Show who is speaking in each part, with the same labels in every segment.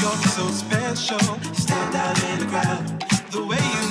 Speaker 1: You're so special. Stand out in the crowd. The way you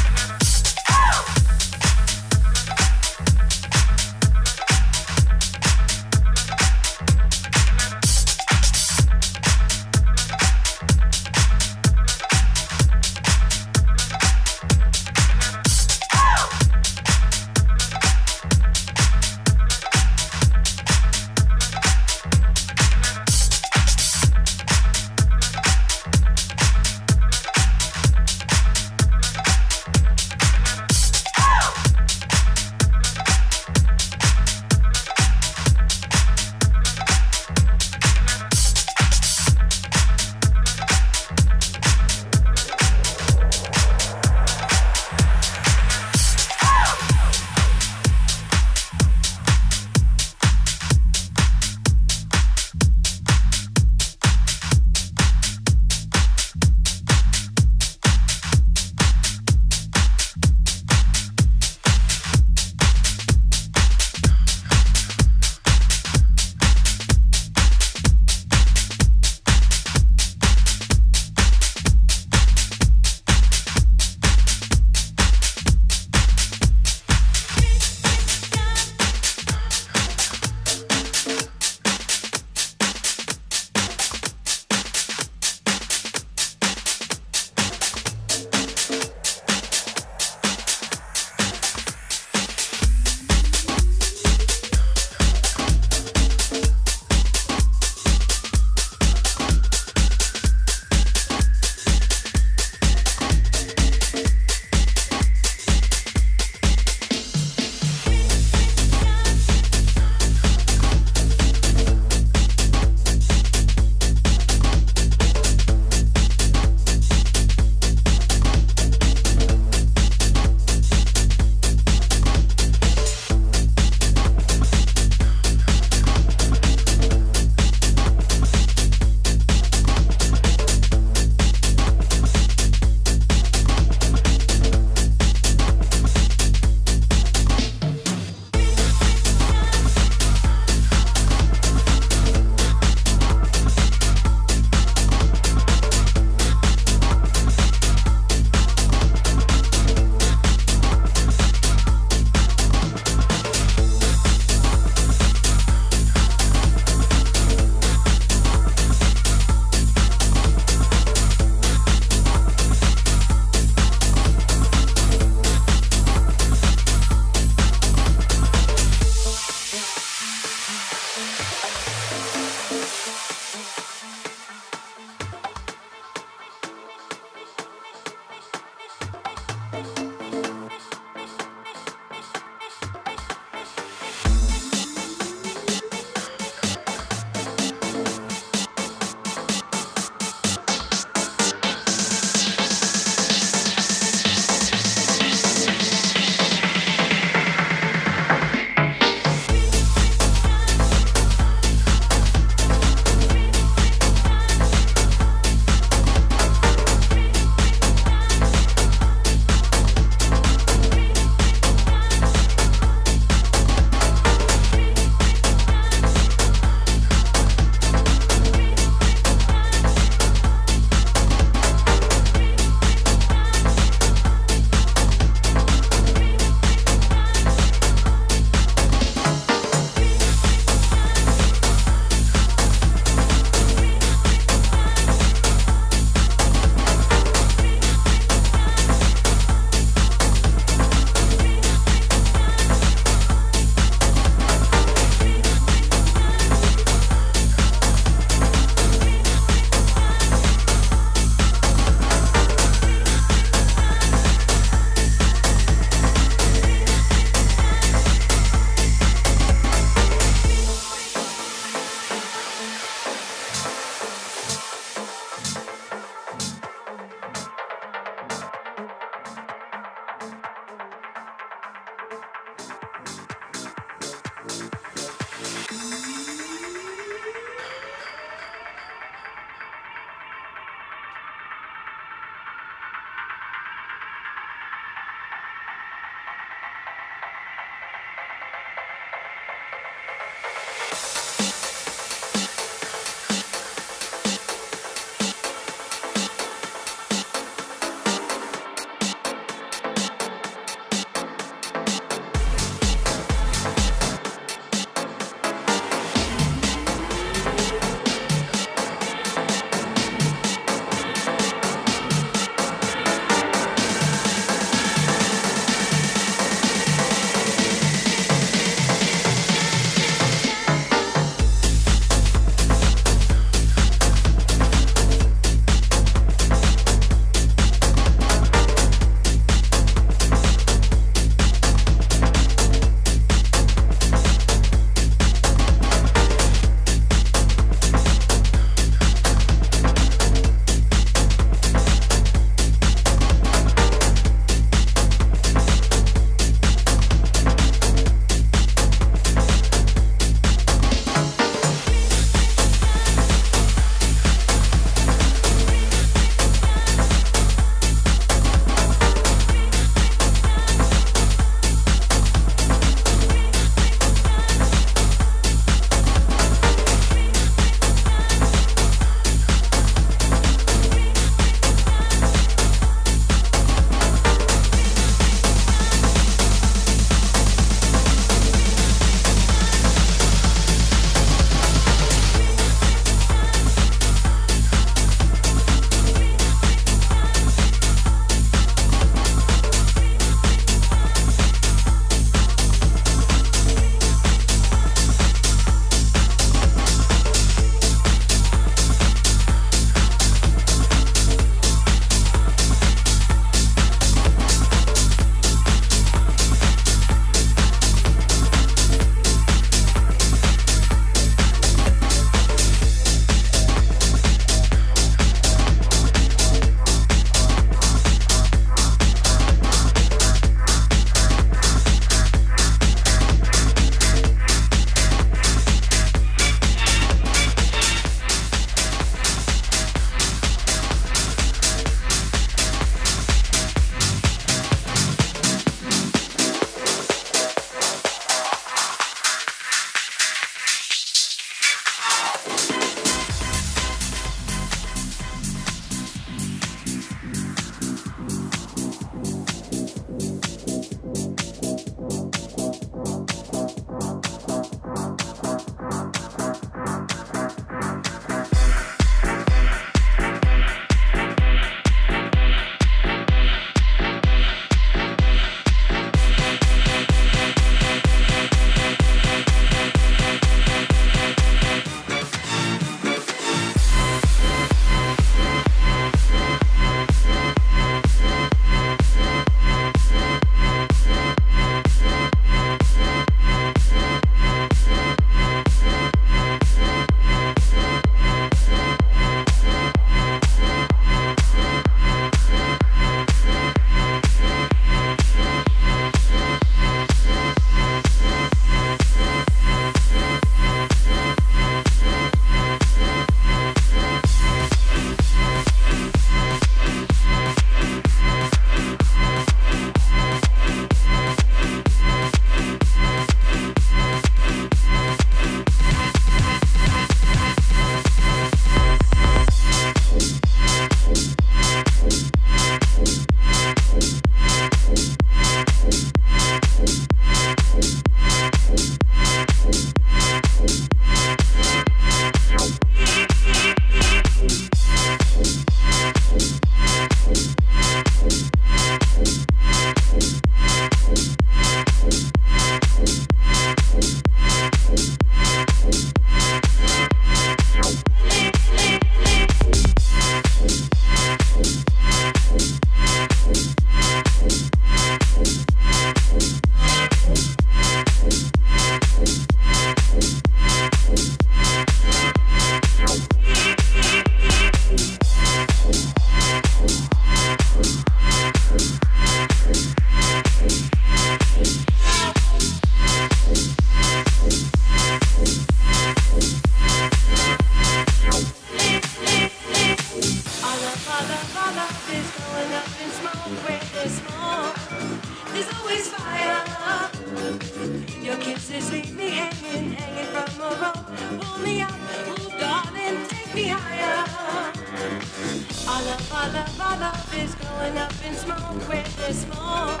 Speaker 1: smoke. Where there's smoke,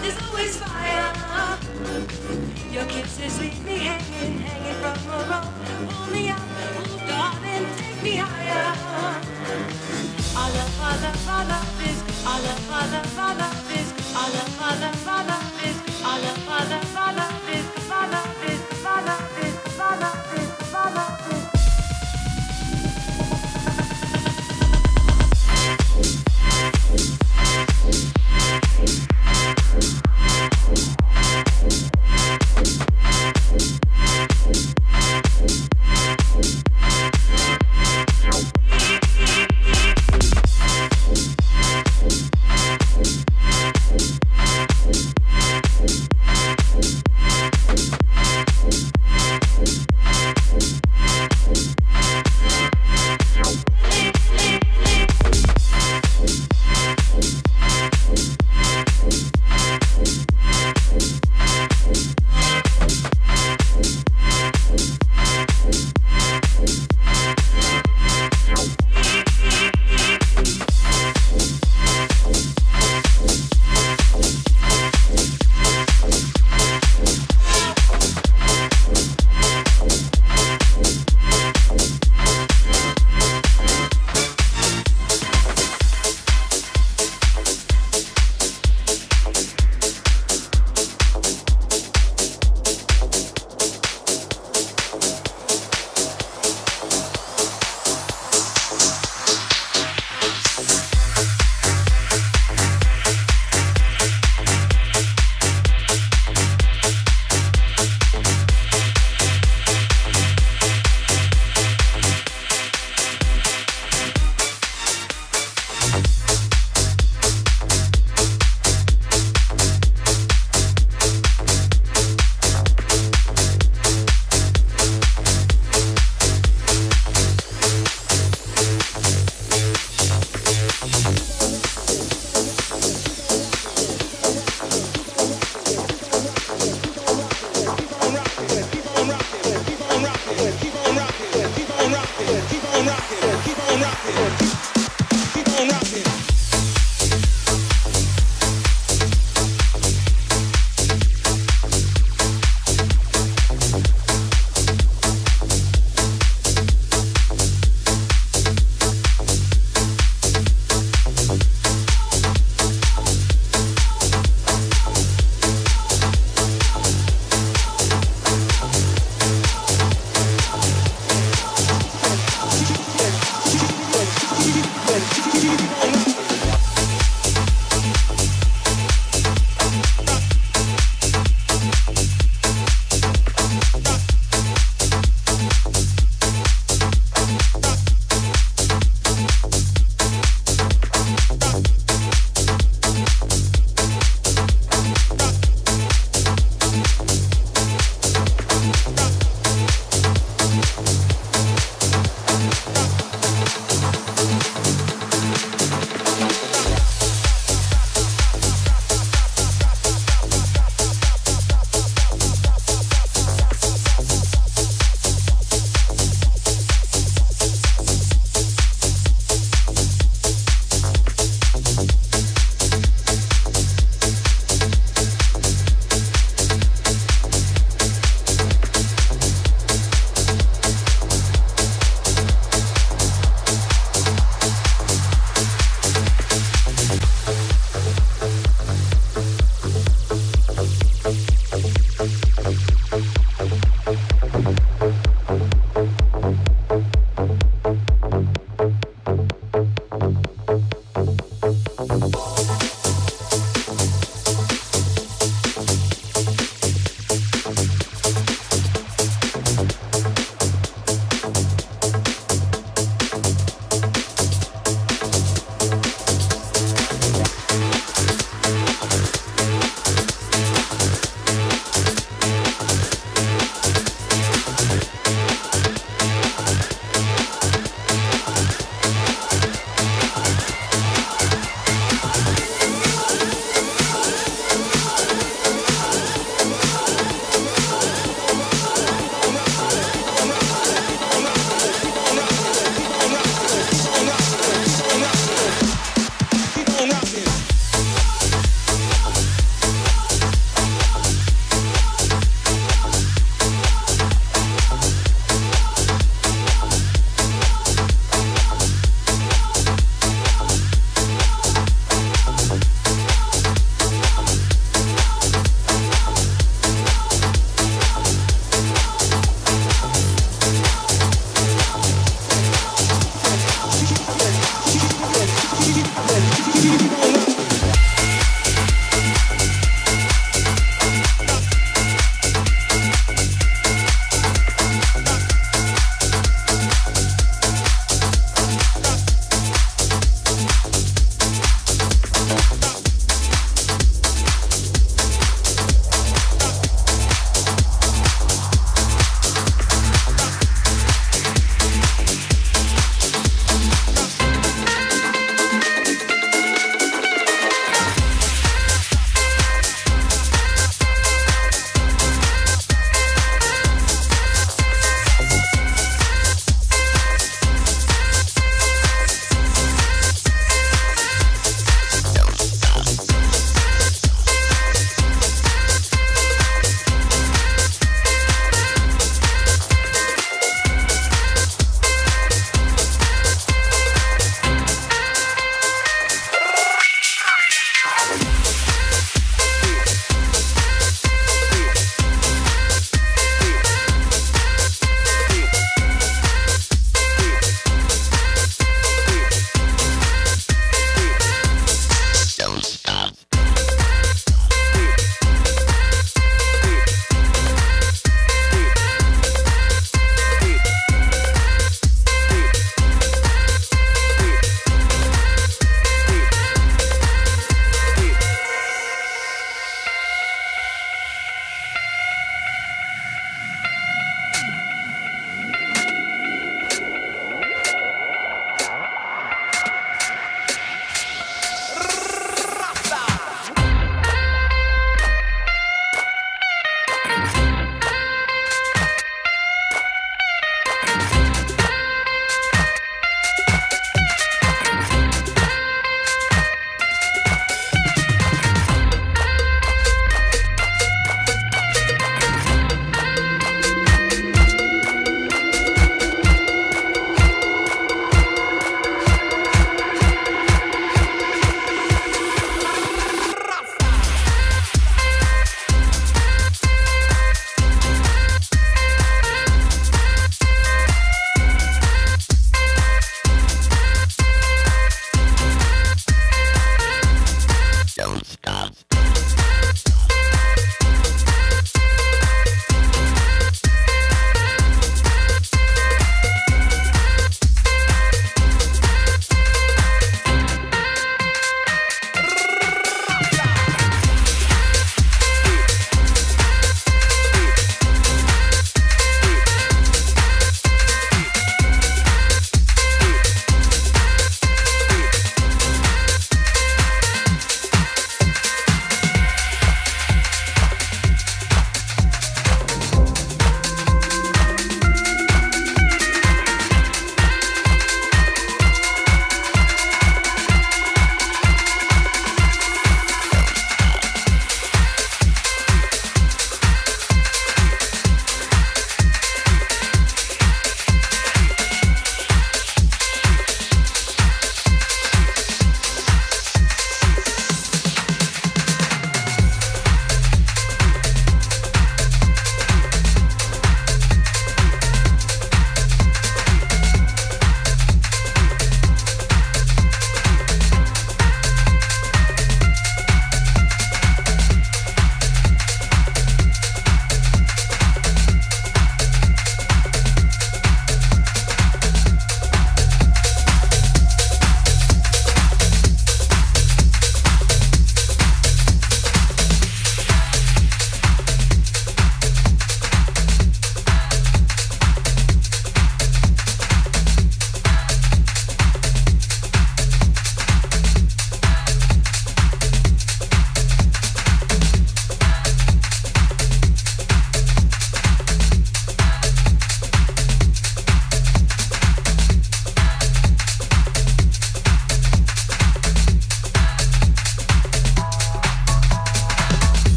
Speaker 1: there's always fire. Your kisses leave me hanging, hanging from a rope. Pull me up, oh darling, take me higher. Our love, our love, our love is, our love, our love, our love is, our love, our love, our love is, our love, our love, our love is, our love